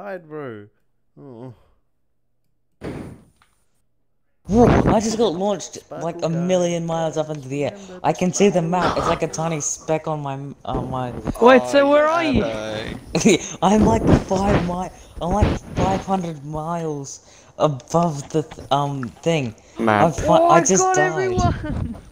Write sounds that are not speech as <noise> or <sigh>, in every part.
died, bro. Oh. Whoa, I just got launched like a guy. million miles up into the air. I can see the map. It's like a tiny speck on my on my. Wait, Oh, so where are you? <laughs> I'm like five mi- I'm like 500 miles above the th- um thing. I, Man, fi- Oh, I I just got died. everyone. <laughs>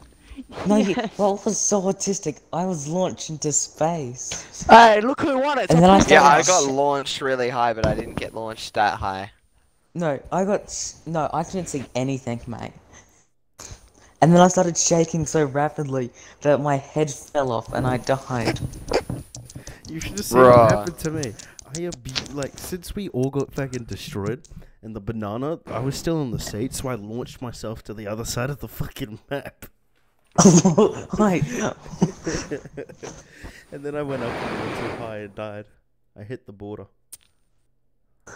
No, you, Yes. well, it was so autistic. I was launched into space. Hey, look who won it. And then I yeah, I got launched really high, but I didn't get launched that high. No, I got no. I couldn't see anything, mate. And then I started shaking so rapidly that my head fell off and I died. You should have seen what happened to me. I have be like since we all got fucking destroyed, and the banana, I was still in the seat, so I launched myself to the other side of the fucking map. <laughs> Wait, <laughs> and then I went up a little too high and died. I hit the border.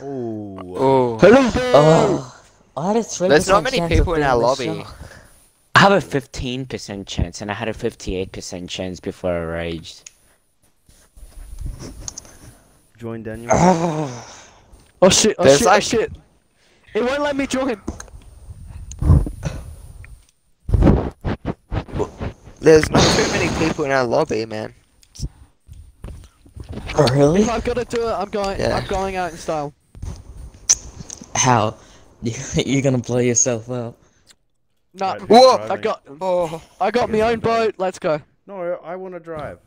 Oh. Oh, Hello oh, I had a three. there's not many people in our lobby. I have a 15% chance, and I had a 58% chance before I raged. Join Daniel. <sighs> Oh shit, oh There's shit, oh shit. It won't let me join. There's not too many people in our lobby, man. Oh, really? If I've got to do it, I'm going. Yeah. I'm going out in style. How? <laughs> You're gonna blow yourself up. Nah, Right, Whoa, driving? I got. Oh, I got my own boat. Let's go. No, I want to drive.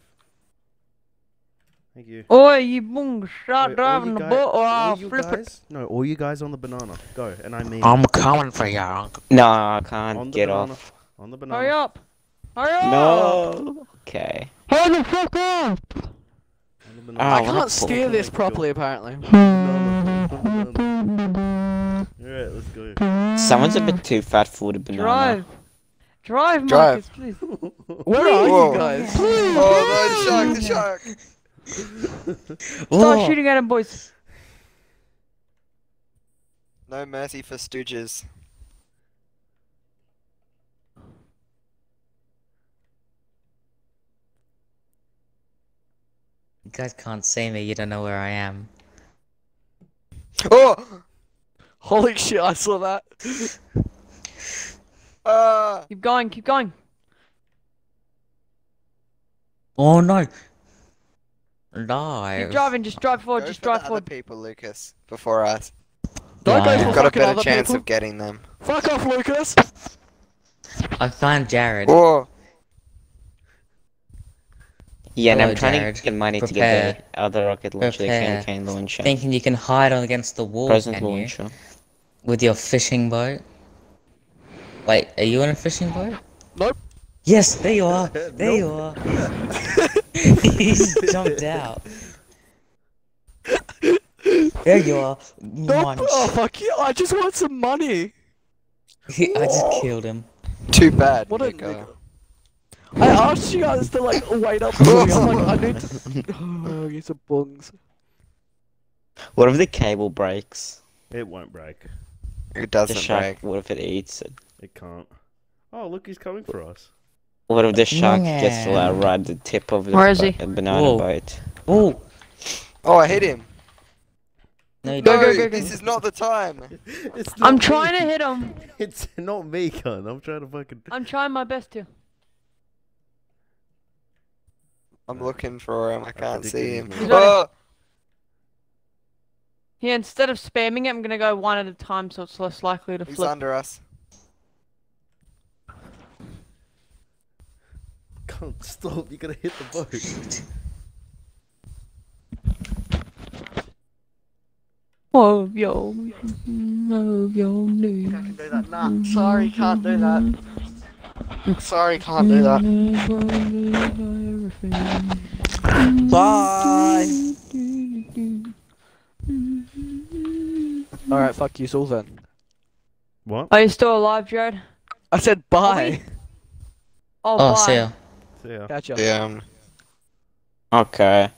Thank you. Oi, you bung, start Wait, all driving you the guy- boat or I'll you flip it. No, all you guys on the banana. Go, and I mean I'm coming for you. Uncle. No, I can't get banana. off. On the banana. Hurry up. Hurry. No. Okay. Hurry the fuck up. On the Ah, banana. I can't steer this properly, apparently. Alright, let's go. Someone's a bit too fat for the banana. Drive. Drive, Drive. Marcus, please. <laughs> Where are Whoa. you guys? oh no, the shark, the shark. <laughs> Start Whoa. shooting at him, boys. No mercy for stooges. You guys can't see me. You don't know where I am. Oh, Holy shit! I saw that. uh, Keep going, keep going. Oh no. Die! Keep Dive. driving, just drive forward, go just for drive the other forward. people, Lucas, before us. Don't Yeah, go I for am. You've got a better chance people. of getting them. Fuck off, Lucas. I found Jared. Oh, Yeah, and Hello, I'm trying Jared. to get money to get the other rocket launcher, the Prepare. can launcher. Thinking you can hide on against the wall, Present can you? With your fishing boat. Wait, are you on a fishing boat? Nope. Yes, there you are. <laughs> There you are. <laughs> <laughs> He's jumped out. There you are. Nope. Munch. Oh fuck you! I just want some money. I just killed him. too bad. What a Nico. nigga. I asked you guys to like wait up for me. I'm like, I need to. <laughs> <laughs> Oh, get some bungs. What if the cable breaks? It won't break. It doesn't shark, break. what if it eats it? It can't. Oh, look, he's coming for us. What if the shark gets to Yeah. like, eh? right at the tip of the Where is ba- he? banana Whoa. boat? Oh, Oh, I hit him. no, you No, don't. go, go, go. this is not the time. <laughs> It's I'm not trying to hit him. It's not me, cunt. I'm trying to fucking. I'm trying my best to. I'm looking for him. I can't think see him. is. Oh, Here, instead of spamming it, I'm gonna go one at a time so it's less likely to he's flip. under us. Can't stop. You gotta hit the boat. Oh, yo. Oh, yo, no. Can't do that. Nah, sorry, can't do that. Sorry, can't do that. Bye. All right, fuck you, all then. What? Are you still alive, Jared? I said bye. Oh, Oh, bye. see ya. See ya. Gotcha. Yeah. um, Okay.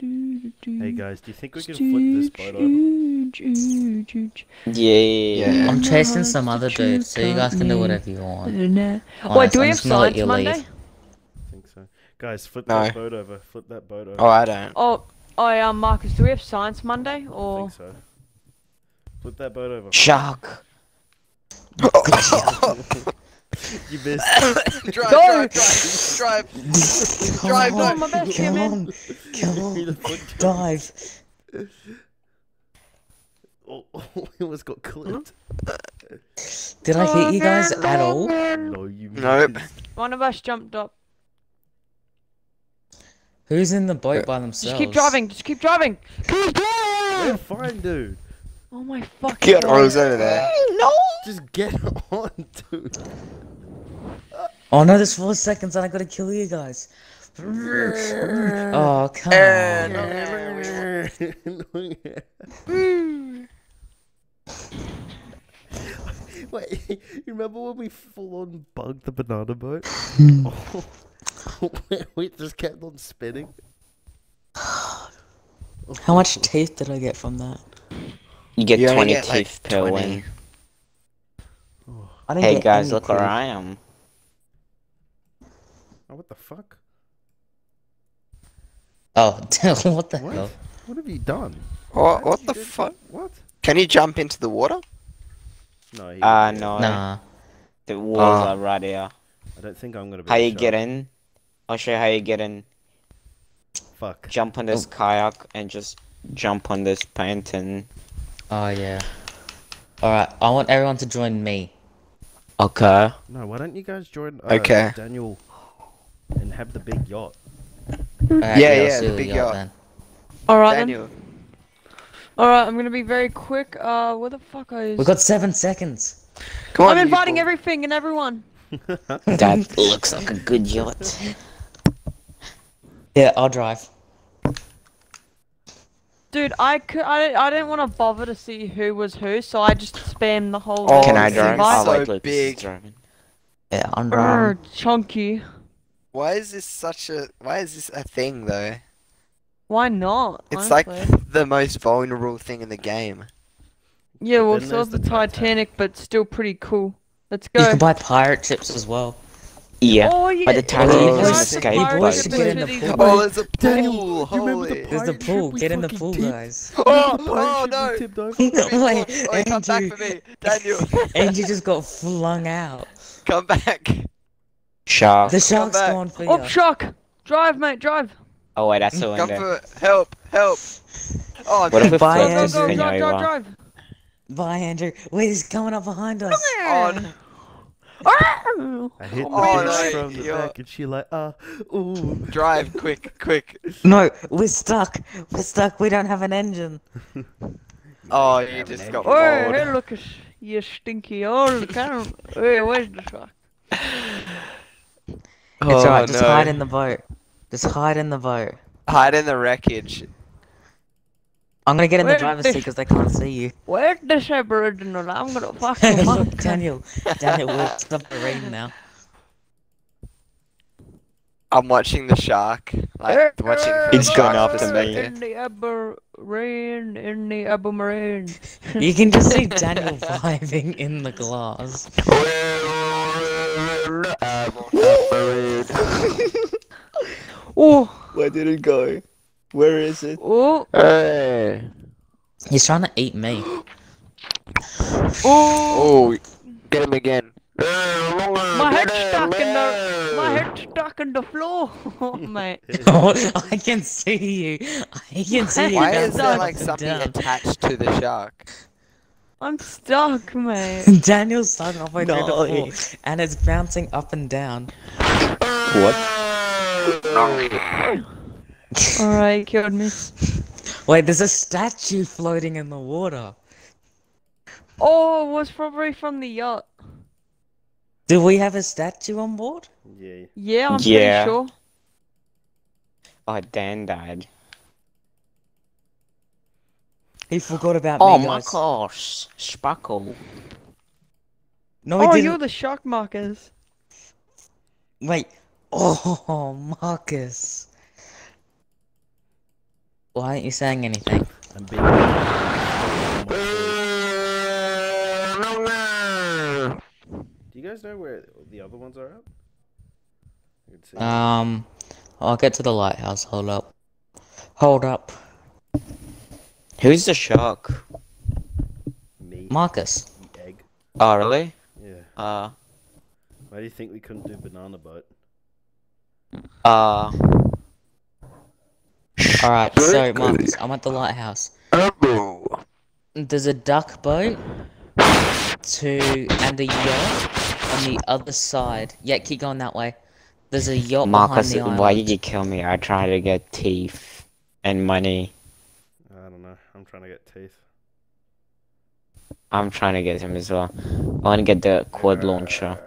Hey guys, do you think we can flip this boat over? Yeah. Yeah. I'm chasing some other dude, so you guys can do whatever you want. Wait, do we I'm have just gonna let science Monday? leave. I think so. Guys, flip No. that boat over. Flip that boat over. Oh, I don't. Oh, oh yeah, Marcus. Do we have science Monday or? I or? think so. Flip that boat over. Shark. <laughs> <laughs> You missed. <laughs> drive, Go! drive, drive, drive. Come Drive, Oh, no. my best Come man. on, come <laughs> on, dive. <laughs> Oh, oh it was got clipped. Did I hit you guys at all? No, you Nope. One of us jumped up. Who's in the boat by themselves? Just keep driving. Just keep driving. We're fine, dude. Oh my fucking Get god. Rose over there. No. Just get on, dude. Oh no, there's four seconds and I gotta kill you guys. Oh, come And- on. <laughs> Wait, you remember when we full on bugged the banana boat? oh, <laughs> <laughs> we just kept on spinning. How much teeth did I get from that? You get You 20 get, like, teeth per 20. win. I didn't Hey get guys, any look where. I am. Oh, what the fuck? Oh, <laughs> what the What? hell? What have you done? What, Why what did the fuck? What? Can you jump into the water? No. He Uh, wouldn't no. Nah. The walls Ah. are right here. I don't think I'm gonna be. How able you to get in? I'll show you how you get in. Fuck. Jump on this kayak and just jump on this paint and... Oh yeah. Alright, I want everyone to join me. Okay. No, why don't you guys join uh, Okay. Daniel and have the big yacht? Alright, Yeah, yeah, the big out yacht. All right then. Daniel. All right, I'm gonna be very quick. Uh, where the fuck are you? We've got seven seconds. Come on, I'm inviting fool. everything and everyone. <laughs> That looks like a good yacht. Yeah, I'll drive. Dude, I could, I, I didn't want to bother to see who was who, so I just spammed the whole. Oh, Can I drive? thing's Oh, so wait, Lucas big. driving. Yeah, I'm Brr, driving. chunky. Why is this such a? Why is this a thing though? Why not? It's like the most vulnerable thing in the game. yeah, well, then so there's the, the Titanic, Titanic. but still pretty cool. Let's go. You can buy pirate chips as well. Yeah. Oh yeah. But the Titanic is Guys, a escape pirate boat. ship Get in the oh, pool. Oh, there's a pool. Daniel, Holy. the There's the pool. Get in the pool, tipped? guys. Oh, The oh, pirate <laughs> oh no! tipped over? Wait, Wait, come back for me, Daniel. Andrew just got flung out. Come back. Shark. The shark's back. gone for you. Oh, shock! Drive, mate, drive. Oh wait, that's the Come window. for help, help. Oh, What if we Bye, flip Go, go, go, drive, drive, over? drive. Bye, Andrew. Wait, he's coming up behind us. oh, no. Ah! I hit the Oh, bitch no, from the you're- back and she like, ah, ooh. Drive quick, quick. <laughs> No, we're stuck. We're stuck. We don't have an engine. <laughs> Oh, you just got Oh, rolled. hey, Lucas, you stinky old can. Hey, where's the <laughs> shark? It's Oh, alright. Just no. hide in the boat. Just hide in the boat. Hide in the wreckage. I'm gonna get in the driver's seat because they can't see you. Where's this aboriginal? I'm gonna <laughs> fuck him up. Daniel, Daniel, we'll <laughs> stop the rain now. I'm watching the shark. Like watching. for It's the gone shark after me. perspective. In the Abu rain, in the Abu Marine. <laughs> You can just see Daniel vibing in the glass. <laughs> Oh, Where did it go? Where is it? oh, Hey. He's trying to eat me. <gasps> oh. Oh, get him again. My head's stuck in the, my head's stuck in the floor, <laughs> oh, mate. <laughs> Oh, I can see you. I can see you. Why is there like something attached to the shark? I'm stuck, mate. <laughs> Daniel's stuck halfway through the No. and it's bouncing up and down. What? Alright, killed me. Wait, there's a statue floating in the water. Oh, it was probably from the yacht. Do we have a statue on board? Yeah. Yeah, I'm Yeah. pretty sure. Oh, Dan died. He forgot about Oh me, my guys. gosh. Sparkle. No, Oh, didn't. you're the shock markers. Wait. Oh, Marcus. Why aren't you saying anything? I'm being. Do you guys know where the other ones are at? I can see. Um, I'll get to the lighthouse. Hold up. Hold up. Who's the shark? Me. Marcus. the egg. Oh, really? Yeah. Uh, Why do you think we couldn't do banana boat? uh, Alright, so Marcus, I'm at the lighthouse. Elbow. There's a duck boat to and a yacht on the other side. Yeah, keep going that way. There's a yacht Marcus, behind the island. why did you kill me? I tried to get teeth and money. I don't know. I'm trying to get teeth. I'm trying to get him as well. I want to get the quad launcher.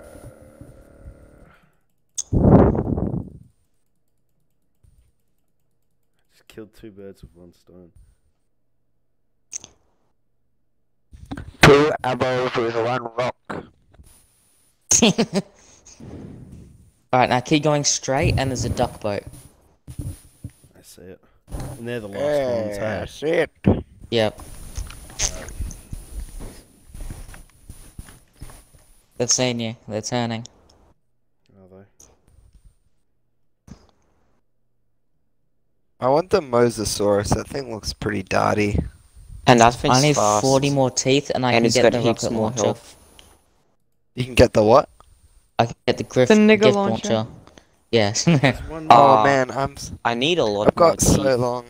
Just killed two birds with one stone. Two elbows with one rock. <laughs> Alright, now keep going straight and there's a duck boat. I see it. And they're the last ones, hey? Yeah, shit. Yep. They've seen you. They're turning. Are they? I want the Mosasaurus. That thing looks pretty dirty. And that thing's I need fast. 40 more teeth and I and can get got the heaps rocket more launcher. health. You can get the what? I can get the griff The nigger gift launcher. launcher. Yes. <laughs> oh one Ah. man, I'm. I need a lot of. I've more got teeth. so long.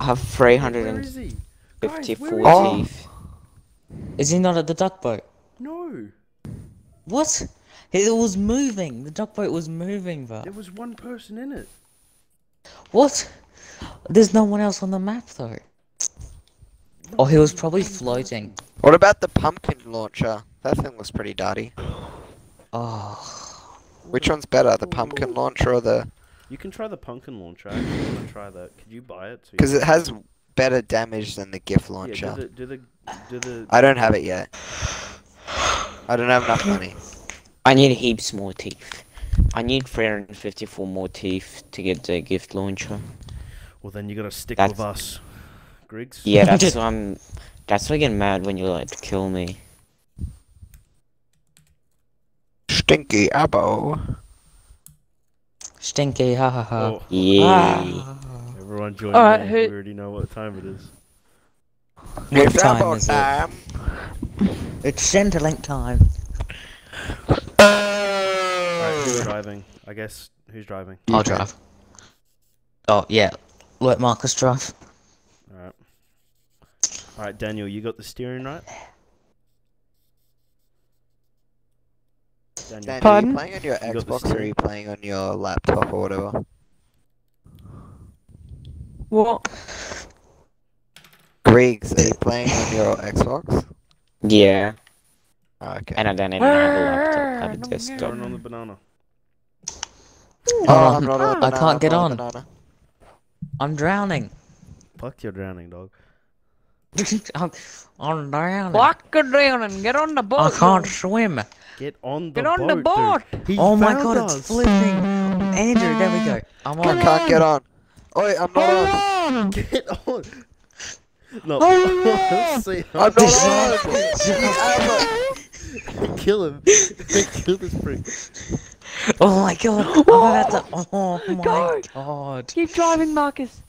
I have Where 354 is he? Guys, where is Oh. teeth. Is he not at the duck boat? No. What? It was moving. The duck boat was moving, bro. There was one person in it. What? There's no one else on the map though. Oh, he was probably floating. What about the pumpkin launcher? That thing looks pretty dirty. Oh. Which one's better, the pumpkin launcher or the? You can try the pumpkin launcher. I actually want to try that. Could you buy it? Because it has better damage than the gift Yeah, launcher. do the, do the, do the, I don't have it yet. I don't have enough money. I need heaps more teeth. I need 354 more teeth to get the gift launcher. well then you gotta stick That's- with us, Griggs. Yeah, that's <laughs> why I'm. That's why I get mad when you like to kill me. Stinky abo. Stinky, ha ha ha. Oh, Yeah. Ah. everyone join Alright, me. who- We already know what time it is. What It's time abo is it? time. It's Centrelink time. Alright, who's driving? I guess who's driving? I'll drive. Oh, yeah. Let Marcus drive. Alright. Alright, Daniel, you got the steering right? Daniel. Dan, are you playing on your You Xbox or are you playing on your laptop or whatever? What? Griggs, are you playing on your Xbox? Yeah. Oh, okay. And I don't even have a laptop. I have a desktop. Turn on the banana. oh, Oh, I'm not on a I can't get I'm on. I'm drowning. Fuck, you're drowning, dog. <laughs> I'm, I'm drowning. Walk down and get on the boat. I can't swim. Get on the Get on boat. the boat. Dude. Oh my god, us. it's flipping. Andrew, there we go. I'm I can't get on. Oi, I'm not on. On. Get on. <laughs> No. <laughs> Oh, See, I'm not <laughs> This- on. Kill him. Kill this prick. Oh my god. I'm about to. Oh my Go. god. Keep driving, Marcus.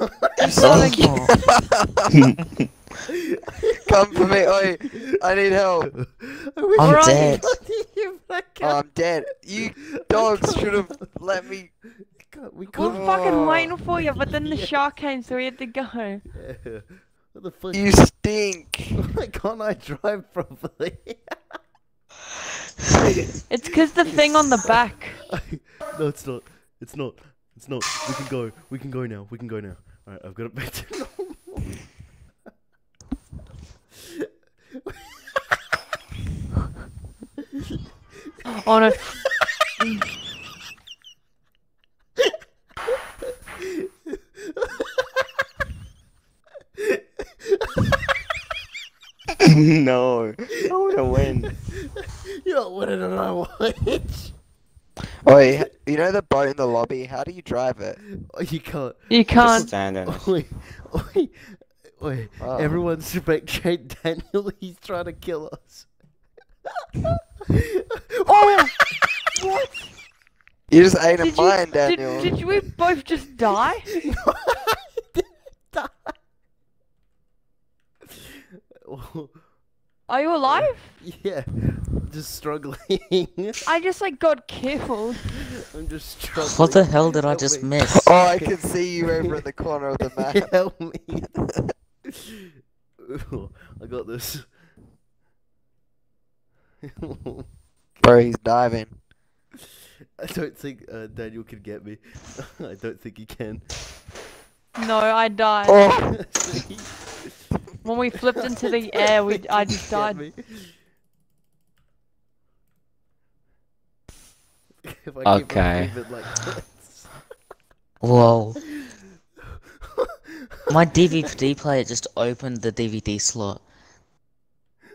Oh, Come for me, oi. I need help. I wish I'm I <laughs> oh, dead. you, oh, I'm dead. You dogs should have let me. God, we We're couldn't. fucking waiting for you, but then the shark came, so we had to go. What the fuck? You stink. Why can't I drive properly? <laughs> It's because the thing on the back. <laughs> no, it's not. It's not. It's not. We can go. We can go now. We can go now. Alright, I've got it back to normal. Oh <laughs> no. no. I wanna win. you don't want to know what? Oi, you know the boat in the lobby? How do you drive it? Oh, you can't. You can't. stand on it. Oi, oi, oi. Ah. Oh. Everyone spectate <laughs> Daniel. He's trying to kill us. <laughs> Oh! what? You just ate a Did you, mine, did, Daniel. did we both just <laughs> die? Are you alive? yeah, just struggling. I just like got killed. I'm just struggling. What the hell did I just me. miss? Oh, I can see you over in the corner of the map. Help me. Ooh, <laughs> I got this. <laughs> Bro, he's diving. I don't think uh, Daniel can get me. <laughs> I don't think he can. No, I died. Oh, When we flipped into the air, we I just died. me. If I keep on Okay. moving like this. Whoa. My DVD player just opened the DVD slot.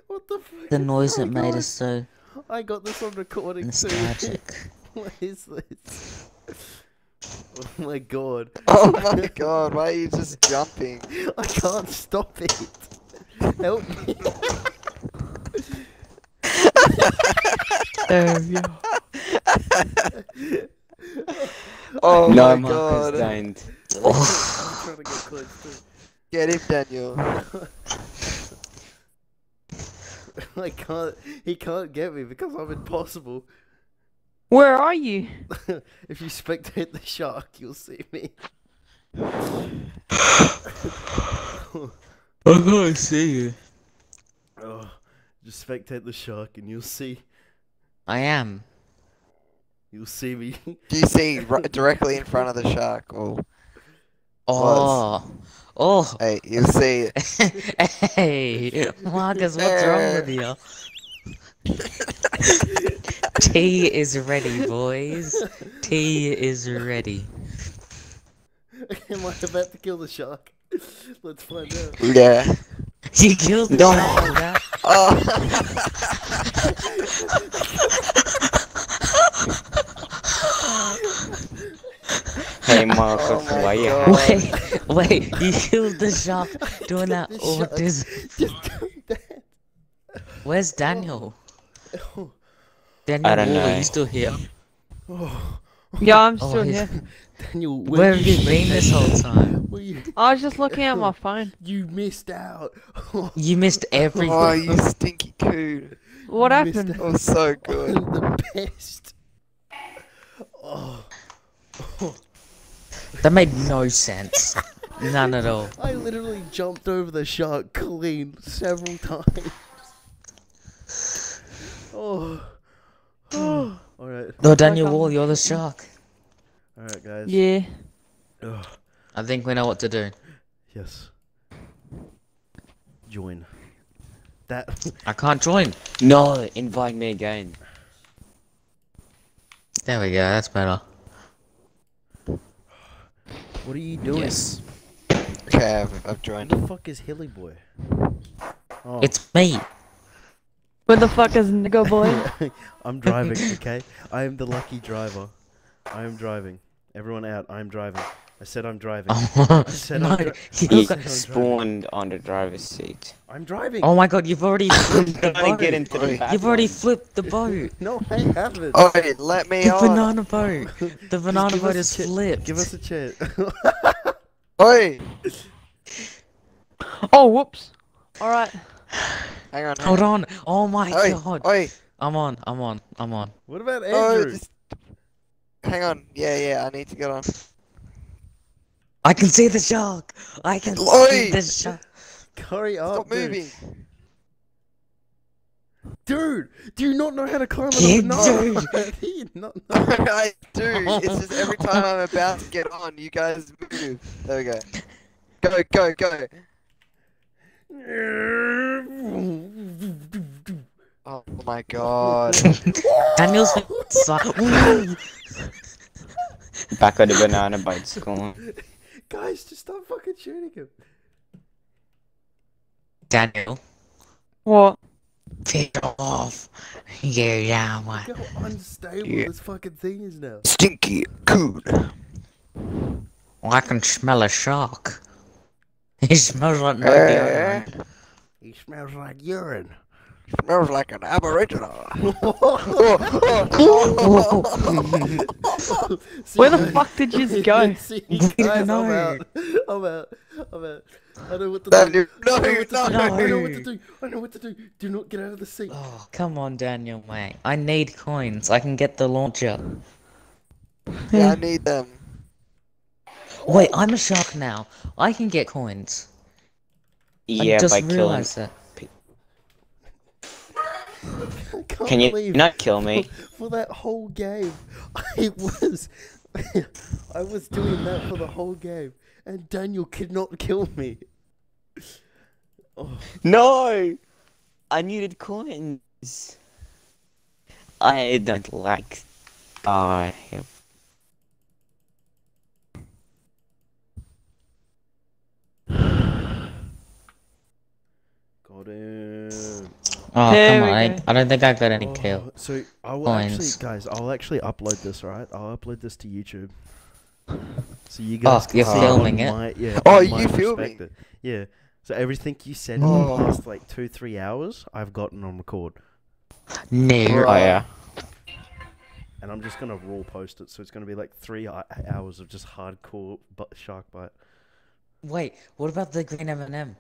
What the fuck? The noise Oh it my made is so I got this on recording too. nostalgic. <laughs> what is this? Oh my god. <laughs> oh my god, why are you just jumping? I can't stop it. Help me. There we go. Oh no, my Marcus god. died. I'm trying to get close. Get him, Daniel. <laughs> I can't. He can't get me because I'm impossible. Where are you? <laughs> if you spectate the shark, you'll see me. <laughs> I can't see you. Oh, just spectate the shark and you'll see. I am. You'll see me. Do you see r- directly in front of the shark? Or Oh. Oh. hey, you'll see. <laughs> hey, Marcus, what's wrong with you? Tea is ready, boys. Tea is ready. Am I about to kill the shark? Let's find out. Yeah. You killed the No. shark, man. Oh. <laughs> Hey Marcus, Oh my why you God. Wait, wait, you killed the shark doing that autism. Just go dead. Where's Daniel? Oh, Daniel don't Wall, are know. you still here? oh, Yeah, I'm Oh, still he's- here. Daniel, Where have you been this whole time? Where you, I was just looking at my phone. you missed out. You missed <laughs> oh, everything. Oh, you stinky coon. What You happened? That was oh, so good. the best. Oh, That made no sense. None at all. I literally jumped over the shark clean several times. Oh. oh. All right. No, Daniel Welcome. Wall, you're the shark. All right, guys. Yeah. Ugh. I think we know what to do. Yes. Join. That. I can't join. No, invite me again. There we go, that's better. What are you doing? Yes. Okay, I've, I've What joined. the fuck is Hilly Boy? Oh. It's me. Where the fuck is nigga boy? <laughs> I'm driving, okay? I am the lucky driver. I am driving. Everyone out, I am driving. I said I'm driving. <laughs> Oh, said no, I'm dri- <laughs> He said got- I'm driving. spawned on the driver's seat. I'm driving. oh my god, you've already <laughs> flipped the Trying to get boat. into the You've already flipped the boat. No, I haven't. Oh, wait, let me The on. banana boat. The banana boat us a is cha- flipped. Give us a chance. Oi! oh, whoops. Alright. Hang on. Hold on. Oh my Oi, god. oi, I'm on. I'm on. I'm on. what about oh, Andrew? oh, just... Hang on. Yeah, yeah, I need to get on. I can see the shark. I can Oi! see the shark. Hurry up, Stop dude. moving. Dude, do you not know how to climb on Yeah, a banana? dude. <laughs> Do you not know? I do. It's just every time I'm about to get on, you guys move. There we go. Go, go, go. <laughs> Oh my god. <laughs> Daniel's si- Back of the banana boat school. Guys, just stop fucking shooting him. Daniel, What? pick off. You down one. Look how unstable Yeah. this fucking thing is now. Stinky coon. I can smell a shark. <laughs> He smells like no Eh? He smells like urine. Smells like an aboriginal. <laughs> Where the fuck did you just go? See, We don't guys, I'm out. <laughs> I'm out. I'm out. I know what to That do. dude- no, I know what to no. do. I know what to do. I know what to do. Do not get out of the seat. Oh, come on, Daniel, mate. I need coins. I can get the launcher. yeah, I need them. Wait, I'm a shark now. I can get coins. Yeah, I just by killing. that. I can't Can you believe not kill me? <laughs> For, for that whole game, <laughs> I was, <laughs> I was doing that for the whole game, and Daniel could not kill me. Oh, No! I needed coins. I don't like. Oh, uh, yeah. <sighs> got him. Oh, There come on. I, go. I don't think I got any Oh, kill. So I will actually, guys, I'll actually upload this, right? I'll upload this to YouTube. So you Oh, guys can you're see filming it? My, yeah. Oh, you filming? perspective. Yeah. So everything you said Oh. in the past like two, three hours, I've gotten on record, No. Oh, yeah. and I'm just gonna raw post it. So it's gonna be like three hours of just hardcore shark bite. Wait, what about the green M&M?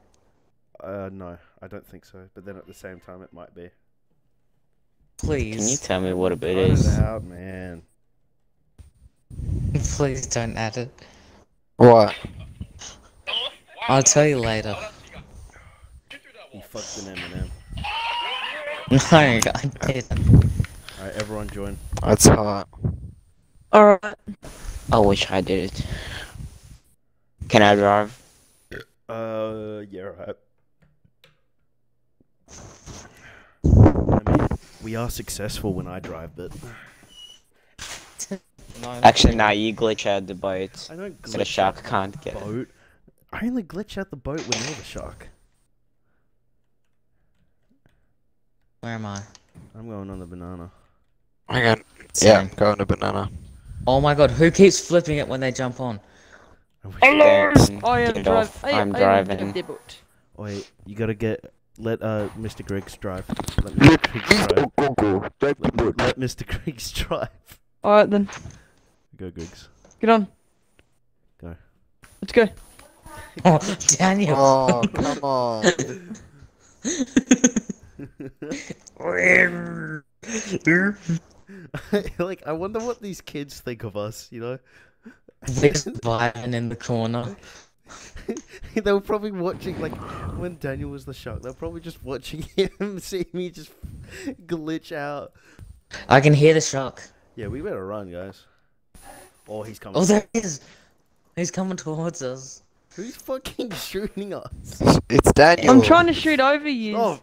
Uh, no, I don't think so. But then at the same time, it might be. Please. Can you tell me what it Cut is? it out, man. Please don't add it. What? I'll tell you later. He fucked an M&M. No, I didn't. All right, everyone join. That's hot. Alright. I wish I did it. Can I drive? Uh, yeah, right. I mean, we are successful when I drive, but No, Actually, nah, you glitch out the boat. I don't So the shark out can't get it. boat. I only glitch out the boat when you're the shark. Where am I? I'm going on the banana. Hang on. Yeah, Same. going to banana. Oh my god, who keeps flipping it when they jump on? I wish- Hello! I am get drive- off. I- I'm I am driving. the boat. Wait, you gotta get let uh Mr. Griggs drive. Let Mr. Griggs drive. Let, let Mr. Griggs <laughs> drive. Alright then, Go Griggs. get on. Go. Let's go. Oh, Daniel. Oh, come on. <laughs> like I wonder what these kids think of us. You know. Vic's vibing in the corner. <laughs> they were probably watching like when Daniel was the shark. They were probably just watching <laughs> him see me just glitch out. I can hear the shark. Yeah, we better run, guys. Oh, he's coming. Oh, there he is. He's coming towards us. Who's fucking <laughs> shooting us? It's Daniel. I'm trying to shoot over you. Oh.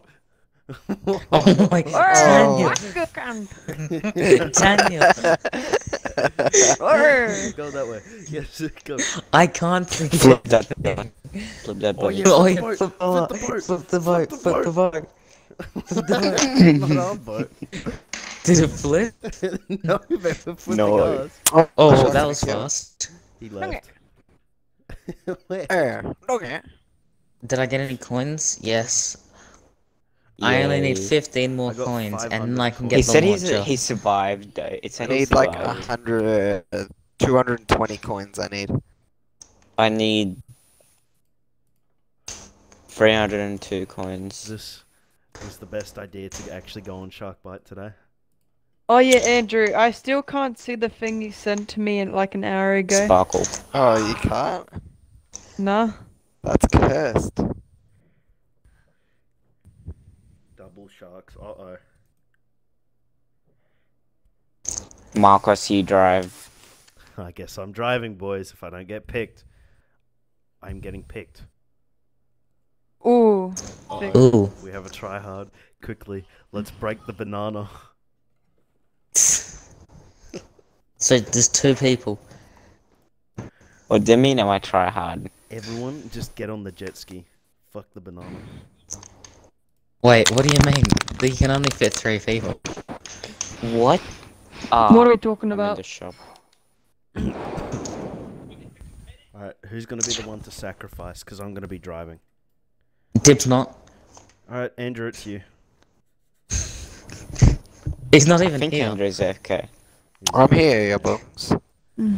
Oh my Oh, Daniel. Daniel. Go that way. Yes, go. I can't Flip that boat. Flip that Oh boat. yeah, Oh, flip yeah, the flip boat. the Flip boat. the boat. Flip the boat. Flip Flip the the boat. Not our boat. Did it flip? <laughs> no, they were flipping No. ours. Oh, that was fast. He left. Where? <laughs> Eh, okay. Did I get any coins? Yes. I only need 15 more coins, and 500 then I can coins. get He the said he's launcher. he survived. Though. It I said he need like a survived. hundred, uh, 220 coins. I need. I need 302 coins. This is the best idea to actually go on Shark Bite today. Oh yeah, Andrew, I still can't see the thing you sent to me in like an hour ago. Sparkle. Oh, you can't. Nah. That's cursed. Sharks. Uh oh. Marcos, you drive. I guess I'm driving, boys. If I don't get picked, I'm getting picked. Ooh. Uh-oh. Ooh. We have a try hard. Quickly, let's break the banana. So there's two people. Or do me now I try hard. Everyone, just get on the jet ski. Fuck the banana. Wait, what do you mean? You can only fit three people. What? Ah, What are we talking I'm in about? the shop. Alright, who's gonna be the one to sacrifice? Because I'm gonna be driving. Dib's not. Alright, Andrew, it's you. He's not even I even think here. Andrew's okay. I'm here, ya bunks.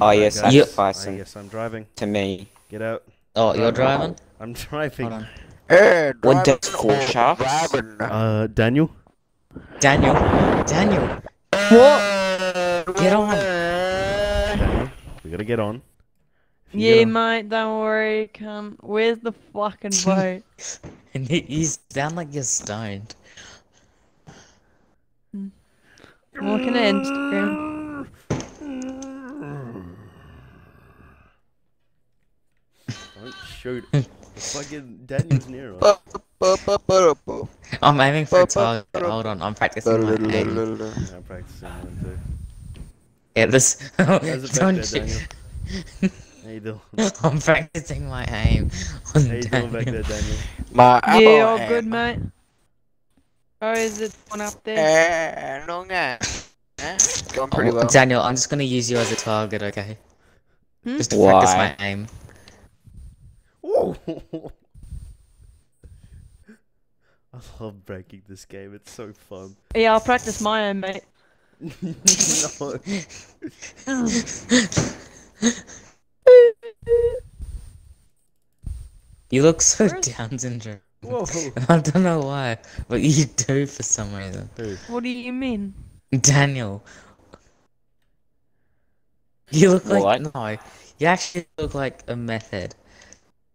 Oh yes, guys. You- Ah, sacrificing yes, I'm driving. to me. Get out. Oh, you're driving? I'm driving. Hold on. Hey, What driving does four or sharks? driving? Uh, Daniel. Daniel. Daniel. What? Get on. Daniel. We gotta get on. Yeah, get on- mate, don't worry, Come. Where's the fucking <laughs> boat? And he's down like you're stoned. I'm looking at Instagram. Don't shoot. <laughs> Fucking Daniel's ba- I'm aiming for a Ba- ba- target. Hold on, I'm practicing my aim. I'm practicing one too. Yeah, this. How's it back Don't there, shoot. Daniel? <laughs> How you doing? I'm practicing my aim on How you doing back there, Daniel. Daniel? My Yeah, all hand. good, mate. Oh, is it one up there? Eh, no, nah. Eh, Going pretty Oh, well. Daniel, I'm just gonna use you as a target, okay? Hmm? Just to practice my aim. Whoa! <laughs> I love breaking this game. It's so fun. Yeah, I'll practice my own, mate. no. <laughs> You look so Where's- Down syndrome. Whoa. <laughs> I don't know why, but you do for some reason. What do you mean? Daniel. You look like What? no. You actually look like a meth head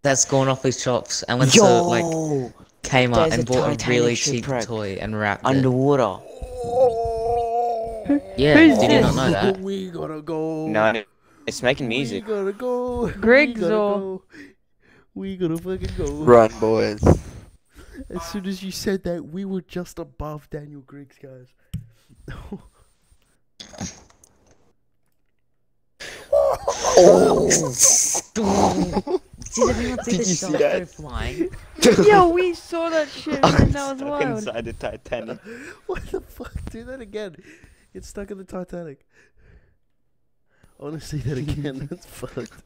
that's gone off his chops and went to like Yo, Kmart and a bought a Titanic really cheap shipwreck toy and wrapped it. underwater. Yeah, Who's did you not know that? <laughs> We gotta go. No, it's making music. We gotta go. Greg's we gotta or- go. We gotta fucking go. Run, boys. As soon as you said that, we were just above Daniel Griggs, guys. <laughs> Oh. <laughs> Did anyone see Did the you see shark that? go flying? <laughs> Yo, we saw that shit, <laughs> man. That was wild. inside the Titanic. <laughs> what the fuck? Do that again. Get stuck in the Titanic. I wanna see that again. That's fucked.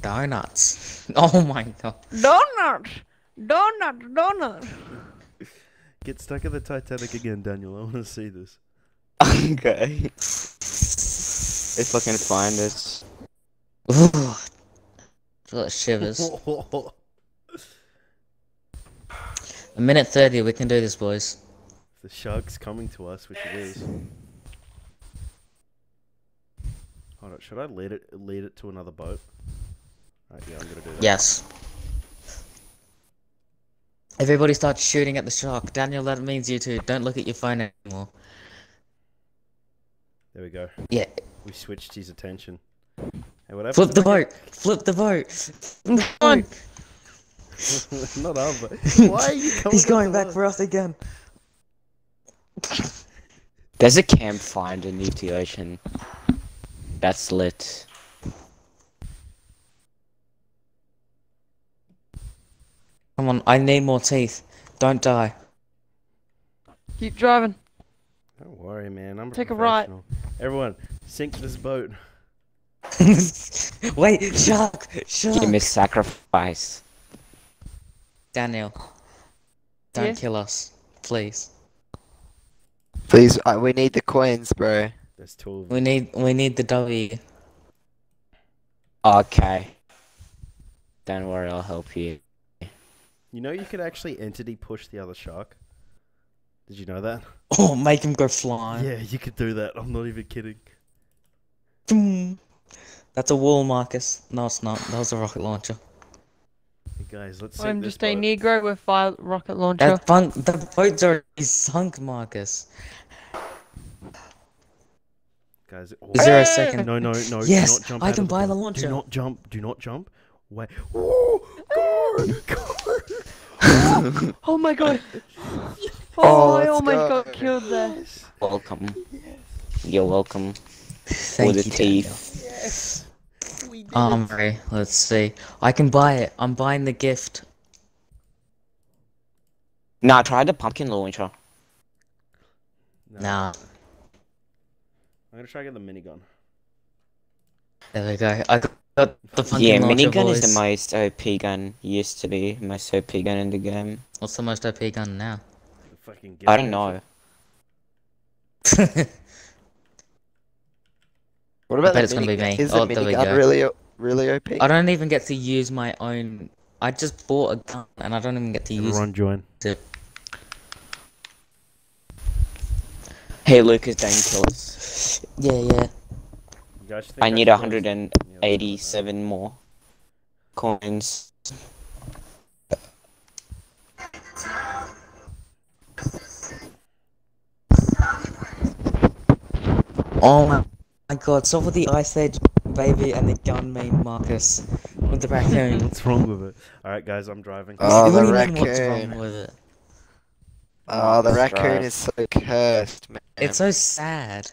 Donuts. Oh my god. Donuts! Donut! Donut! Get stuck in the Titanic again, Daniel. I wanna see this. okay. If I can find it. <sighs> Ooh. Got shivers. <laughs> A minute 30, we can do this, boys. the shark's coming to us, which it is. Hold on, should I lead it lead it to another boat? Right, yeah, I'm gonna do that. Yes. Everybody starts shooting at the shark. Daniel, that means you too. Don't look at your phone anymore. There we go. Yeah. We switched his attention. Hey, what Flip the to my boat! Flip the boat! on. <laughs> Not our boat. <laughs> Why are you coming? He's going back us? for us again. There's a campfire underneath the ocean. That's lit. Come on, I need more teeth. Don't die. Keep driving. Don't worry, man. I'm a Take a right. Everyone, sink this boat. <laughs> Wait, shark! Shark! Give me sacrifice. Daniel. Don't Yeah? kill us. Please. Please, uh, we need the coins, bro. There's two of them. We need we need the W. Okay. Don't worry, I'll help you. You know you could actually entity push the other shark. Did you know that? Oh, make him go flying. Yeah, you could do that. I'm not even kidding. Boom. That's a wall, Marcus. No, it's not. That was a rocket launcher. Hey guys, let's sink I'm this just a. Negro with fire rocket launcher. That bunk, the boat's already sunk, Marcus. Guys, oh, Is there a oh. second? No, no, no. Yes, do not jump I can of the buy the boat. launcher. Do not jump. Do not jump. Wait. Oh, God, God. Oh my god! Oh, Oh, I let's oh almost go. got killed there. Welcome. You're welcome. Thank the you, teeth. Yes. We did Daniel. Armory. Let's see. I can buy it. I'm buying the gift. Nah, try the pumpkin launcher. No. Nah. I'm gonna try to get the minigun. There we go. I got Got the funky Yeah, launcher minigun boys. is the most OP gun. Used to be most OP gun in the game. What's the most OP gun now? Fucking I don't know. <laughs> What about bet the it's gonna be minigun? me. Is Oh, the there we minigun go. really, really OP? I don't even get to use my own. I just bought a gun and I don't even get to use Everyone join. it. Hey Lucas, don't kill us. Yeah, yeah. You guys think I need should go- 187 more coins. Oh my, my god, so for the Ice Age baby and the gun meme, Marcus. With the raccoon. <laughs> What's wrong with it? Alright, guys, I'm driving. Oh, ah, What the do you mean, what's wrong with it? Oh, the Let's raccoon drive. is so cursed, man. It's so sad.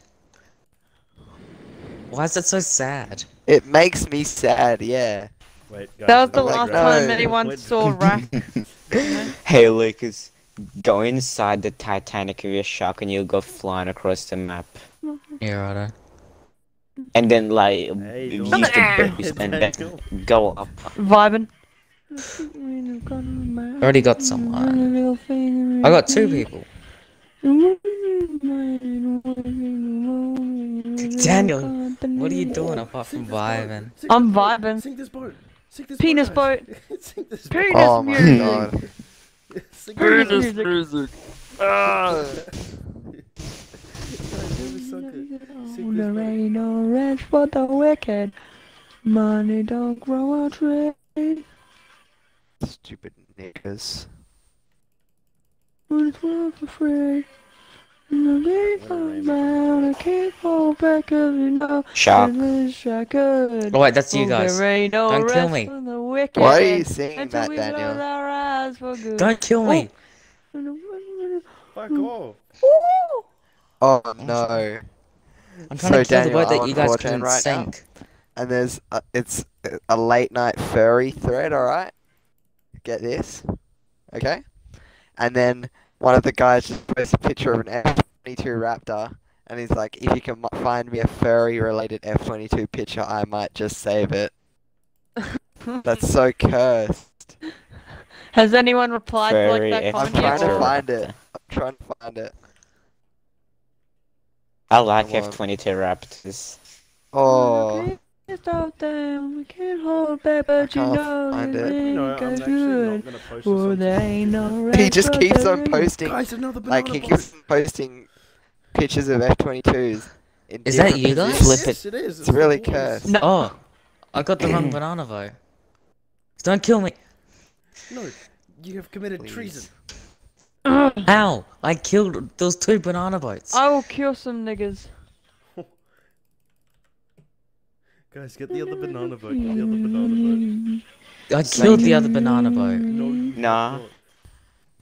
Why is it so sad? It makes me sad, yeah. Wait, guys, That was the last like- time No. anyone saw <laughs> Rack. <laughs> Hey Lucas, go inside the Titanic with your shark and you'll go flying across the map. Yeah, righto. And then like Hey, use the boost and then Daniel. go up. Vibing. Already got someone. I got two people. Daniel, what are you doing apart from vibing? I'm vibing. Sing this boat. Sing this Penis boat. boat. guys. <laughs> Sing this Penis boat. Oh my music. god. <laughs> Sing Penis music. music. Guys, never sung it. There ain't no rest for the wicked. Money don't grow on trees. Stupid niggas. It's worth for free. And the day comes out, I can't fall back 'cause you know Shark. it's good. Oh wait, that's you Oh, guys. There ain't no Don't kill me. the wicked. Why are you singing Until that, we Daniel? our eyes for good. Don't kill me. Oh. Fuck off. Oh no. I'm trying So, to kill the Daniel, boat that you guys 4chan couldn't right now. And there's a, it's a late night furry thread, alright? Get this. Okay? And then one of the guys just posts a picture of an F-22 Raptor, and he's like, if you can find me a furry-related F-22 picture, I might just save it. That's so <laughs> cursed. Has anyone replied to like Very that I'm trying yet? to find it. I'm trying to find it. I like F22 Raptors. Oh, oh Stop them, we can't hold back, but you know find it it. ain't No, I'm as actually good. not gonna post this on there ain't no <laughs> rest he just keeps on posting. Guys, Like he keeps on posting pictures of F-22s. Is that you guys? positions. Flip Yes, it is. It's really cursed. No. Oh, I got the wrong mm. banana vote. Don't kill me. No, you have committed Please. treason. Ow! I killed those two banana boats. I will kill some niggas. Guys, get the other banana boat. Get the other mm-hmm. banana boat. I killed the other banana boat. Mm. No, you Nah. have not.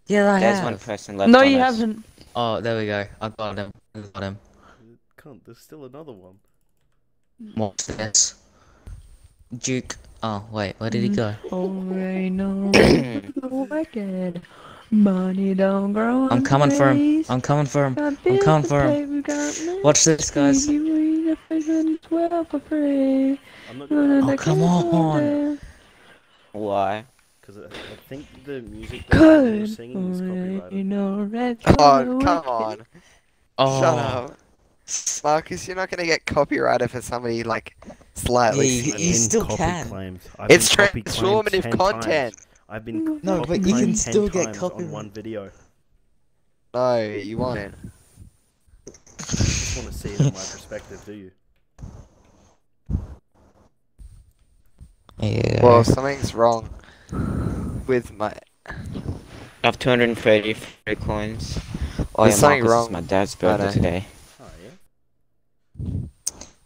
Yeah, I There's one person left No, on you us. haven't. Oh, there we go. I got him. I got him. Can't. There's still another one. Watch this. Duke. Oh, wait. Where did he go? Mm-hmm. Oh, no rest for the wicked. Money don't grow I'm coming for him. I'm coming for him. I'm coming for him. we got money Watch this, guys. To read the prison twelve for free. I'm not Gonna gonna. Oh, come on. down. Why? Because I, I think the music that you're Good. singing is Oh, copyrighted. no rest for the Oh, come on. Oh. Shut up. Marcus, you're not gonna get copyrighted for somebody like slightly Yeah, I've you been still can. claimed. I've It's been copy claimed transformative content. Times. I've been No, copy but you can still get times copyright. on one video. No, you won't. You want to see it from my <laughs> perspective, do you? Yeah. Well, something's wrong with my. I have 233 coins. Oh There's yeah, something Marcus, wrong. it's my dad's birthday today. Oh yeah.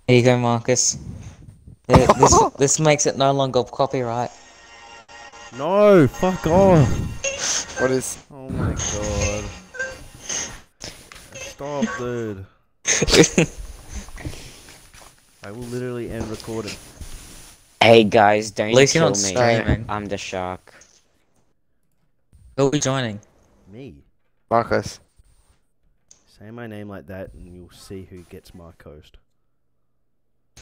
Here you go, Marcus. Th- This, <laughs> this makes it no longer copyright. No, fuck off. What is? Oh my god. Stop, dude. I will literally end recording. Hey guys, don't At least you're kill not me. streaming. I'm the shark. Who'll be joining? Me. Marcus. Say my name like that and you'll see who gets my coast.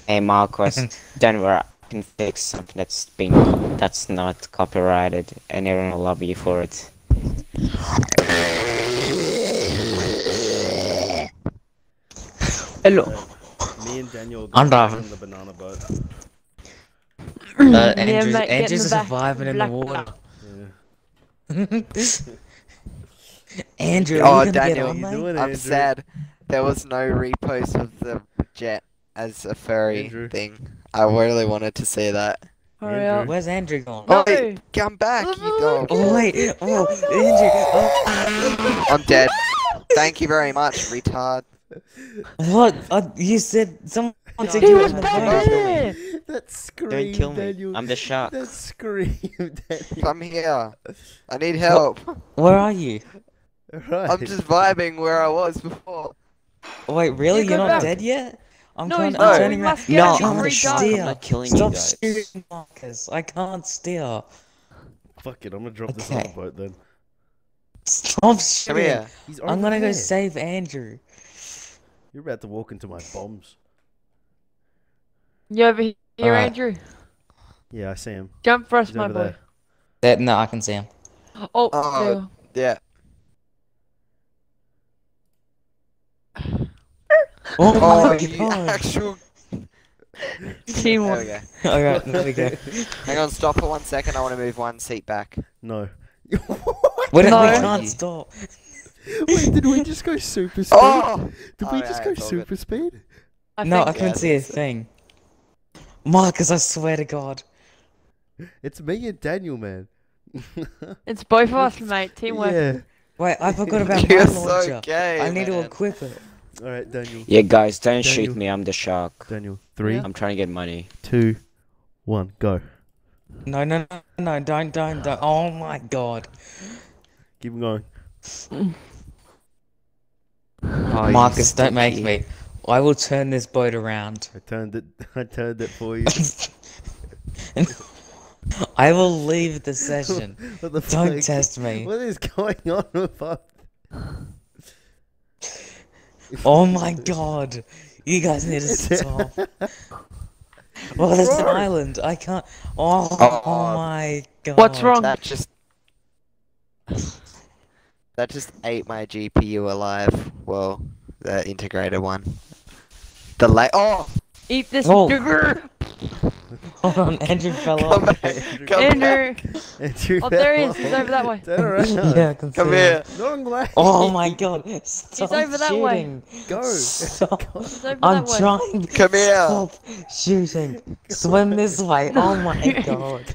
Hey Marcos, <laughs> don't worry. can fix something that's been that's not copyrighted, and everyone will love you for it. Hello. Me and Daniel are I'm driving. on the banana boat. Uh, Andrew's, mate, get in Andrew's surviving in the water. Yeah. <laughs> Andrew, Oh, are you gonna Daniel, get on, you doing, I'm Andrew? sad. There was no repost of the jet as a furry Andrew. thing. I really wanted to see that. Hurry Andrew. up. Where's Andrew gone? Oh, No. wait, come back, you dog. Oh wait, oh Andrew, oh, I'm dead. <laughs> Thank you very much, retard. What? Uh, you said someone said He you was were back the boat. there. That scream, Don't kill me. Daniel. I'm the shark. That scream, Daniel. Come here. I need help. Where are you? Right. I'm just vibing where I was before. Wait, really? Yeah, You're not back. dead yet? I'm No, trying. he's I'm not. turning around. No, I'm before gonna he steer. I'm not killing Stop you guys. shooting, Marcus. I can't steer. Fuck it, I'm gonna drop this Okay. on the boat then. Stop Come shooting. here. He's I'm gonna go save Andrew. You're about to walk into my bombs. You over here, Alright. Andrew? Yeah, I see him. Jump for us, He's my over boy. there. That, no, I can see him. Oh, Oh. Yeah. <sighs> Oh, Oh, my you god. actual. no. There we go. Alright, <laughs> there we go. Hang on, stop for one second. I want to move one seat back. No. <laughs> Wait, No. we can't stop. Wait, did we just go super <laughs> oh! speed? Oh! Did we Oh, just yeah, go super good. speed? I No, I think. couldn't Yeah, see a that's thing. Marcus, I swear to God. It's me and Daniel, man. <laughs> It's both of us, mate. Teamwork. Yeah. Wait, I forgot about <laughs> my You're so launcher. gay. I need to equip it. All right, Daniel. Yeah, guys, don't Daniel. shoot me. I'm the shark. Daniel. Three, Yeah. I'm trying to get money. two, one, go. No, no, no, no, don't, don't, don't. Oh my God. Keep going. Oh, Marcus, don't make sticky. me. I will turn this boat around. I turned it. <laughs> I turned it for you. <laughs> I will leave the session. <laughs> what the Don't fuck? test me. What is going on with us? Oh my god. You guys need to stop. Well, there's an island. I can't. Oh, Oh. my god. What's wrong? That just. That just ate my GPU alive. Well, the integrated one. The la- Oh! Eat this Oh. sugar. <laughs> Hold on, Andrew fell Come off. back! Come Andrew. Andrew Oh, there he is. He's over that way. <laughs> Turn around. <laughs> yeah, I can see Come him. here! Long way. Oh my god. Stop over that way. shooting. Go. Stop. He's over I'm that way. trying. Come here! Stop shooting. Swim this way. Oh my god.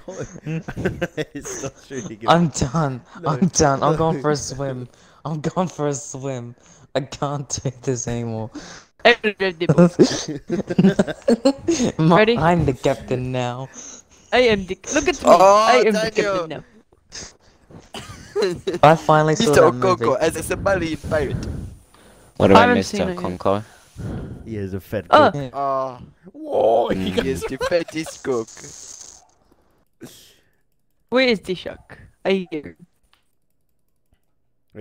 Stop shooting him. I'm done. No, I'm done. I'm going for a swim. I'm going for a swim. I can't do this anymore. <laughs> Ready? I'm the captain now. I am the. Look at me. Oh, I am the captain now. <laughs> I finally saw Mr. that movie. Coco as a Somalian pirate. What about Mr. it. Conco? He is a fat Oh. cook. Oh, Whoa, he got he is the <laughs> fattest cook. Where is the shark? I hear.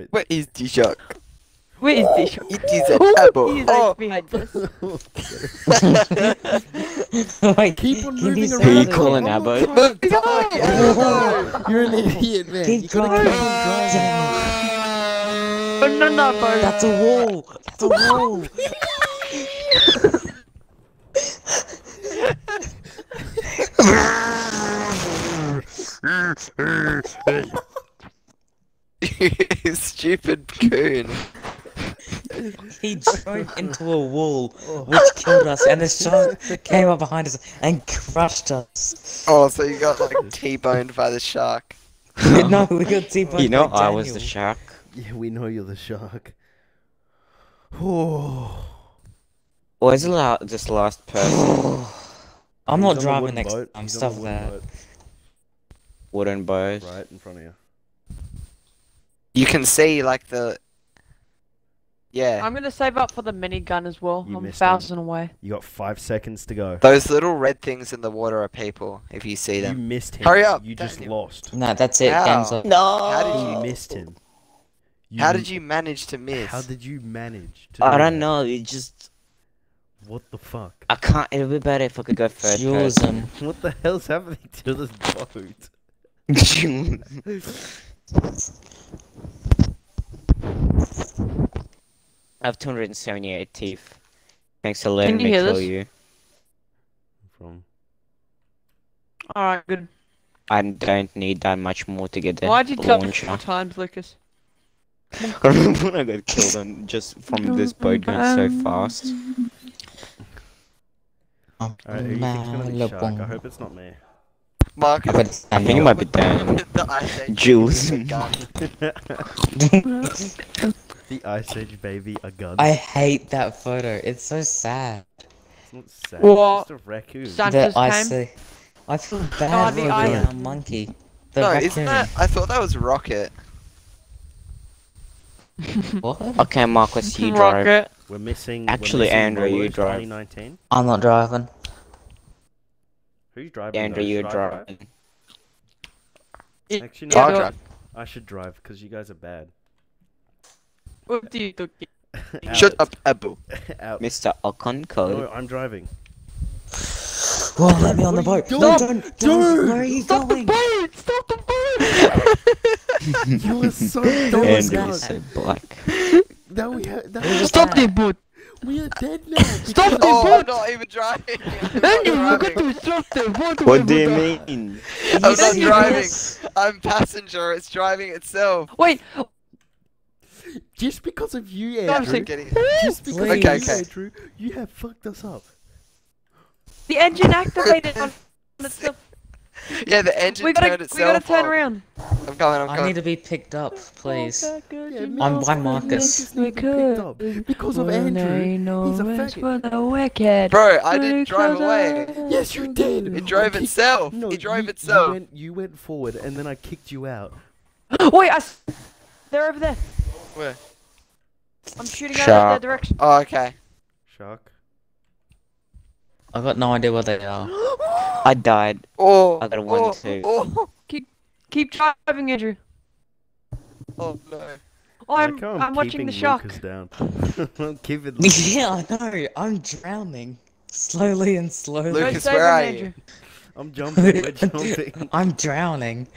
Where is the shark? Where is the shark? It is an apple. He's Oh, like behind us. Wait, Keep on can you moving around. Who you that calling again? Abbo? look, it's like the apple. You're an idiot, man. Keep you gotta driving. keep on driving. Banana boat. That's a wall. That's a wall. <laughs> <laughs> <laughs> Stupid coon. He drove into a wall, which <laughs> killed us, and the shark came up behind us and crushed us. Oh, so you got like T-boned by the shark. <laughs> no, we got deep You know I was the shark. Yeah, we know you're the shark. Oh. Where's the la- this last person? <sighs> I'm He's not driving wooden next boat. time. He's on Stuff wooden that. boat, Wooden boat. Right in front of you. You can see like the. Yeah, I'm gonna save up for the minigun as well. You I'm a missed him. thousand away. You got five seconds to go. those little red things in the water are people. If you see them. You missed him. Hurry up, You just Daniel. lost. No, that's it. How? Game's up. No! How did You you? missed him. How did you manage to miss? How did you manage? To I do don't that? know, it just... What the fuck? I can't. It'd be better if I could go first. Jules person. and What the hell's happening to this boat? <laughs> <laughs> I have 278 teeth. Thanks for letting you me hear kill this? you. From Alright, good. I don't need that much more to get the Why'd you tell me launcher. four times, Lucas? I remember when I got killed on just from this boat going so fast. Alright, who you gonna be shark? I hope it's not me. Mark. I bet I think it might be Dan. <laughs> the Ice Age Jules. <laughs> <laughs> with a gun. the Ice Age baby, a gun. I hate that photo. It's so sad. It's not sad. What? It's just a raccoon. Sanchez the I came. see. I feel bad the for the I- uh, monkey. The no, raccoon. isn't that? I thought that was Rocket. <laughs> What? Okay, Marcus, you drive. Rocket. We're missing. Actually, we're missing Andrew, you Rollers drive. 2019. I'm not driving. Who's driving? Andrew, you Should I drive. Actually, no. I'll do it. drive. I should drive because you guys are bad. What do you do? Out. Shut up, Abu. Out. Mr. Okonkole. No, I'm driving. Whoa, let me on the boat. are you No, don't, don't. Where are you Stop the boat! Stop the boat! <laughs> You were so dumb. was Andrew that? is so black. Now we have. Now was Stop the boat! we are dead now. <laughs> Stop the of- Oh, boat! I'm not even driving. I'm not Andrew, look at driving. this! Stop the boat! What do you mean? I'm not driving. I'm passenger. It's driving itself. Wait! Just because of you, I'm Andrew. Getting... Just because Please. of Okay, you, okay. Andrew, you have fucked us up. The engine activated on itself. <laughs> Yeah, the engine We gotta, turned we gotta turn on. around. I'm coming. I'm coming. I need to be picked up, oh please. Yeah, I'm Marcus- by Marcus. Marcus needs to be picked up because of Andrew. He's a faggot. the wicked. Bro, I didn't drive away. Yes, you did. It drove kicked- itself. No, it drove you, itself. You went, you went forward, and then I kicked you out. Wait, I. s- They're over there. Where? I'm shooting out of their direction. Oh, okay. Shark. I got no idea what they are. <gasps> I died. Oh. I got a one, oh, two. Oh, Keep keep driving, Andrew. oh no. Oh, I'm, like how I'm watching the shark. Lucas down. <laughs> I'm keeping. <laughs> yeah, I know. I'm drowning. Slowly and slowly. Go Lucas, save where him, are Andrew. you? I'm jumping. We're <laughs> jumping. I'm drowning.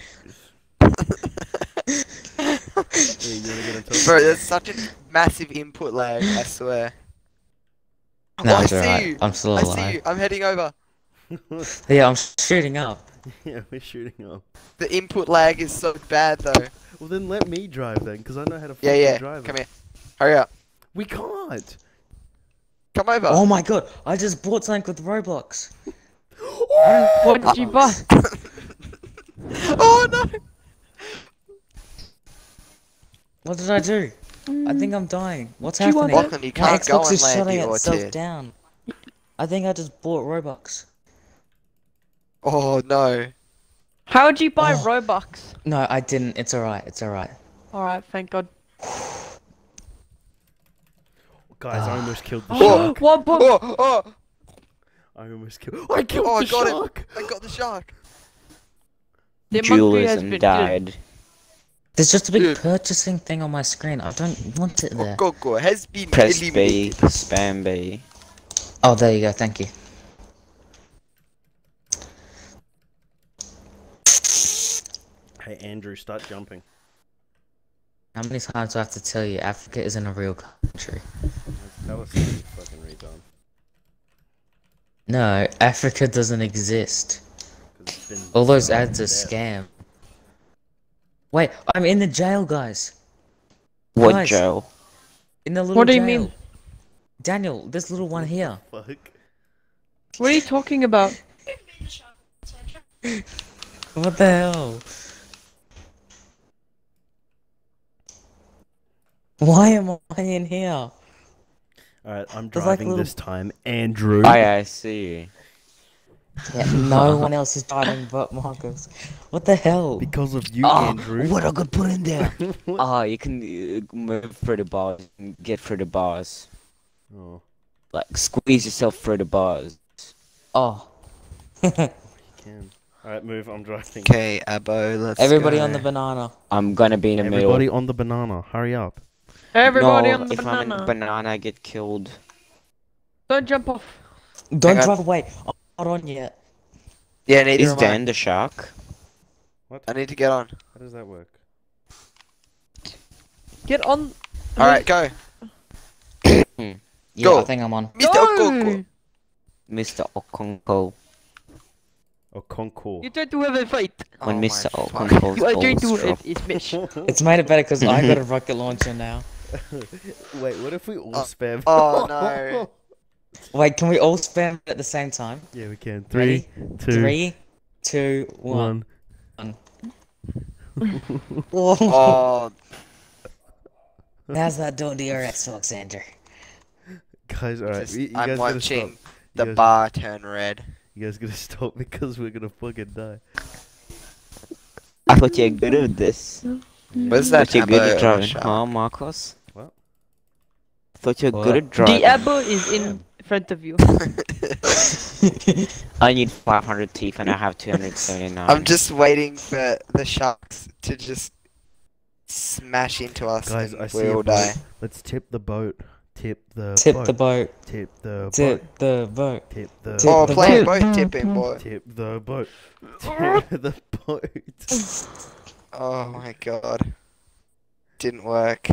Yeah, you wanna get on top? Bro, there's such a massive input lag. I swear. <laughs> No, oh, I see alright. you. I'm still alive. I see you. I'm heading over. <laughs> Yeah, I'm shooting up. <laughs> yeah, we're shooting up. The input lag is so bad though. Well, then let me drive then, because I know how to Yeah, fucking yeah. drive. Come here. Hurry up. We can't. Come over. Oh my god, I just bought something with Roblox. <gasps> Oh! What did you buy? oh no. What did I do? I think I'm dying. What's Do you happening? Lachlan, you can't go Xbox on is land, shutting itself orchid. down. I think I just bought Robux. Oh no. How would you buy Oh. Robux? No, I didn't. It's alright. It's alright. Alright, thank God. Guys, I ah. almost killed the <gasps> Oh. shark. One point. Oh, oh, I almost killed. I killed oh, I the got shark. it. I got the shark. The monkey has Julius been killed. Died. There's just a big Dude. purchasing thing on my screen. I don't want it there. Coco has been Press B, eliminated. spam B. Oh, there you go. Thank you. Hey Andrew, start jumping. How many times do I have to tell you Africa isn't a real country? That was fucking retard. No, Africa doesn't exist. 'cause it's been All those ads are death. scam. Wait, I'm in the jail, guys. What Guys. Joe? In the little What do you mean? Daniel, this little one here. Fuck. What are you talking about? What the hell? Why am I in here? Alright, I'm There's like driving little- this time. Andrew. I I see. Yeah, no <laughs> one else is driving but Marcus. What the hell? Because of you, Ah, Andrew. What I could put in there? <laughs> What? Ah, you can uh, move through the bars and get through the bars. Oh, Like squeeze yourself through the bars. Oh. <laughs> you can. Alright, move. I'm driving. Okay, Abo, let's Everybody go. on the banana. I'm gonna be in the Everybody middle. on the banana. Hurry up. Everybody no, on the if I'm in banana. banana, I get killed. Don't jump off. Don't Hang drive away. I'm not on yet. Yeah, neither Is am I. Dan the shark? What? I need to get on. How does that work? Get on. All right, go. Hmm. Yeah, Go. I think I'm on. Mr. Okonko. Mr. Okonko. Oh, Concours. You try to have a fight. When Oh my Mr. fuck. Okonko's You are trying to balls have drop. a. <laughs> It's made it better because I got a <laughs> rocket launcher now. <laughs> Wait, what if we all Oh, spam? oh, no. Wait, can we all spam it at the same time? yeah, we can. Ready? Three, two, Three, two, one. one. <laughs> Oh, <laughs> How's that doing to your Xbox, Andrew? Guys, alright. You, you I'm guys gotta watching the guys, bar turn red. You guys gonna <laughs> stop because we're gonna fucking die. I thought you were good at this. Where's Thought that you were good ammo at driving, shot? huh, Marcos? What? Thought you were What? good at driving. The abo is in front of you. <laughs> I need 500 teeth and I have 279. I'm just waiting for the sharks to just smash into us Guys, and I see we a all die. Let's tip the boat. Tip the Tip boat. the boat. Tip the boat. Tip the boat. Tip the Tip Oh, the playing boat. boat tipping, boy. Tip the boat. <laughs> Tip the boat. Oh my god. Didn't work.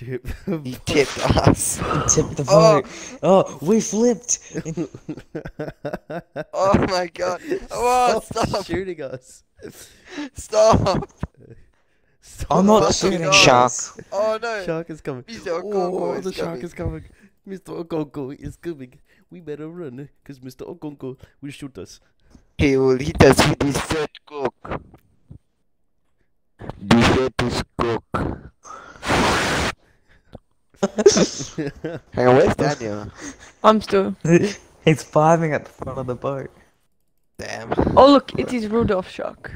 Tip the <laughs> He tipped us. <laughs> He tipped the Oh. boat. Oh, we flipped. <laughs> Oh my god. Oh, Stop stop. shooting us. Stop. Stop I'm not Oh, shooting. God. Shark. Oh no. Shark is coming. Mr. Oh, Okongo the is shark coming. is coming. Mr. Okongo is coming. We better run, because Mr. Okongo will shoot us. He will hit us with his fat cock. The fattest cock. <laughs> Hang on, where's Daniel? I'm still. <laughs> He's vibing at the front of the boat. Damn. Oh look, it is Rudolph Shark.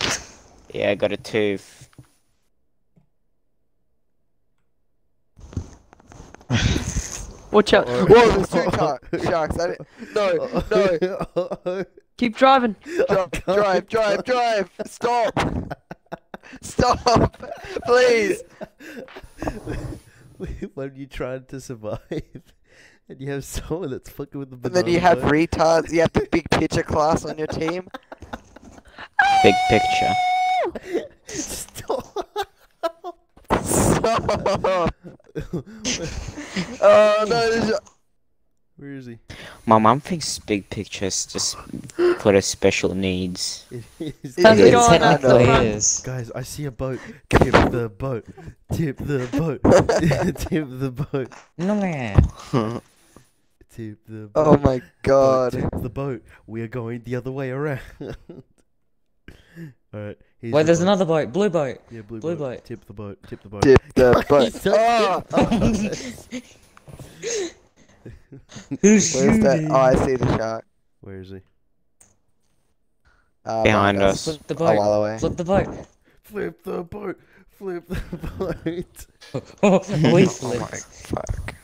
<laughs> Yeah, I got a tooth. Watch out. Whoa, there's two car- sharks. I didn't- no, no. Keep driving. Drive, drive, drive, drive. Stop. Stop. Please. <laughs> when you trying to survive, and you have someone that's fucking with the And then you have boat. retards. You have the big <laughs> picture class on your team. Big picture. Stop. Stop. <laughs> Oh no. There's- Where is he? My mom thinks big pictures just for the special needs. <laughs> It is How's It it going, technically Uncle? Guys, I see a boat. Tip the boat. Tip the boat. <laughs> <laughs> Tip the boat. No man. Tip the oh boat. Oh my god. Tip the boat. We are going the other way around. Alright. Wait, the there's boat. another boat. Blue boat. Yeah, blue, blue boat. boat. Tip the boat. Tip the boat. Tip the boat. He's so Oh, Who's where's that? Oh, I see the shark. Where is he? Uh, Behind behind us. Flip the A boat. while away. Flip the boat. Flip the boat. Flip the boat. <laughs> we Oh my flipped. fuck.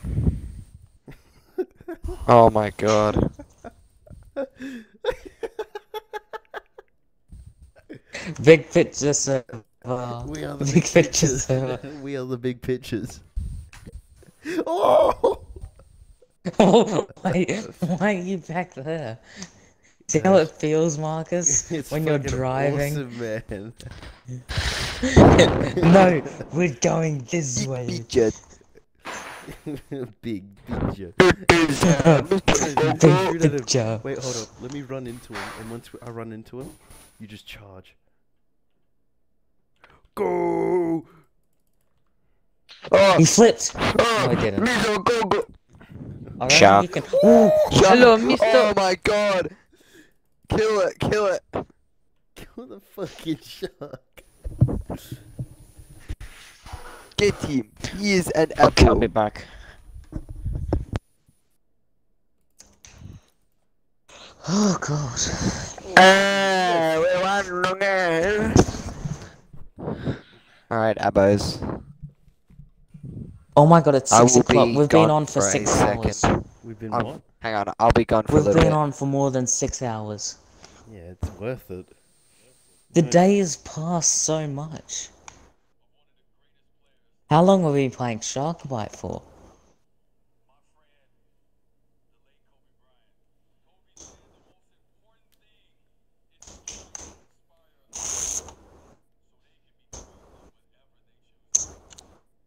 Oh my god. Big picture server. We are the Big big picture pictures. <laughs> we are the big pictures. <laughs> Oh! <laughs> why, <laughs> why are you back there? See how it <laughs> feels, Marcus, It's when you're driving? awesome, no, we're going this way. Picture. big picture. Big picture. Wait, hold up. Let me run into him, and once I run into him, you just charge. Go! Oh, He flipped. oh, I didn't. Go Go. I reckon Shark. can. Ooh, Shark. Hello, Mr. Oh my god. Kill it, kill it. Kill the fucking shark. Get him. He is an Okay, I'll be back. oh god. Ah, we want longer. Alright, abos. Oh my god, it's I six will o'clock. be We've been gone on for for a six second. hours. We've been I'm- what? Hang on, I'll be gone for a We've little been bit. on for more than six hours. Yeah, it's worth it. The Right. day has passed so much. How long have we been playing Sharkbite for?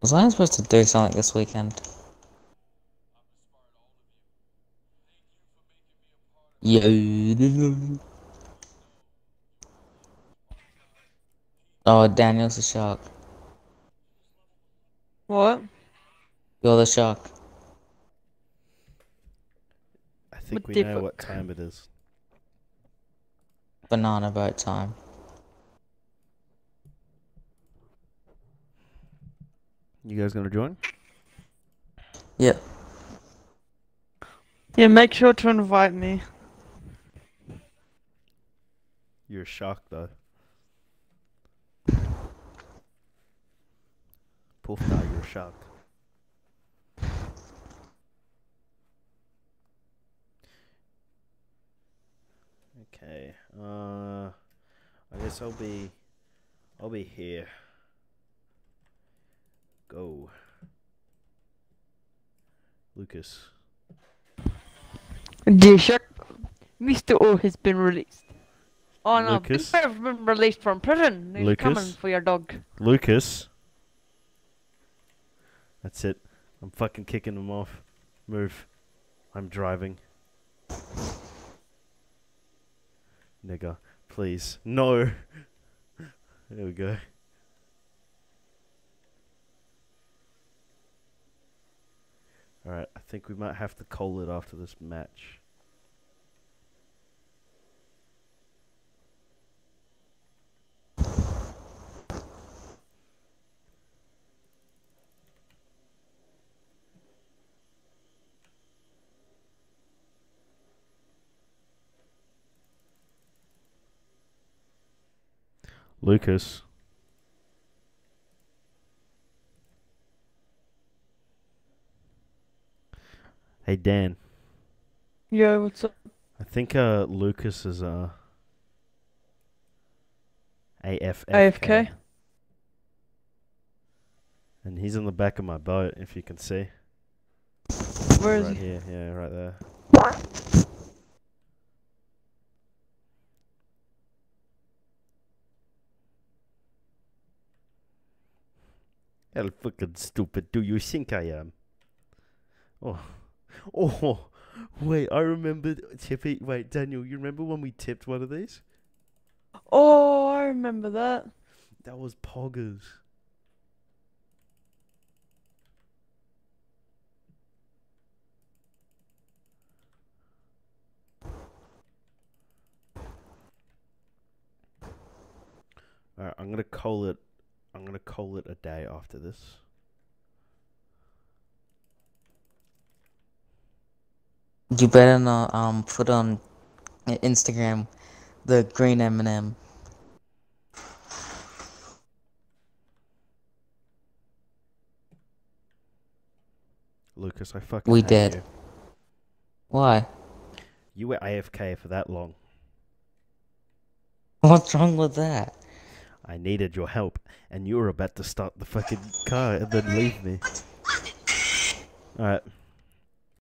Was I supposed to do something this weekend? Yo. Oh, Daniel's a shark. What? You're the shark. I think What we the know what time it is. Banana boat time. You guys gonna join? Yeah. Yeah, make sure to invite me. You're shocked though. Poof guy, you're a shark. Okay. Uh I guess I'll be I'll be here. Go. Lucas. The shark. Mr. O has been released. Oh no, Lucas? Bear's been released from prison. He's coming for your dog. Lucas. That's it. I'm fucking kicking him off. Move. I'm driving. Nigga, please. No. <laughs> There we go. Alright, I think we might have to call it after this match. Lucas. Hey Dan, Yeah, what's up? I think uh Lucas is uh AFK. AFK? And he's in the back of my boat if you can see. Where is right he? here, yeah, right there. How fucking stupid do you think I am? Oh, <laughs> oh, wait, I remember tipping. Wait, Daniel, you remember when we tipped one of these? Oh, I remember that. That was Poggers. Alright, I'm gonna call it. I'm gonna call it a day after this. You better not um put on Instagram the green M&M. Lucas, I fucking We did. you. Why? You were AFK for that long. <laughs> What's wrong with that? I needed your help, and you were about to start the fucking car and then leave me. Alright,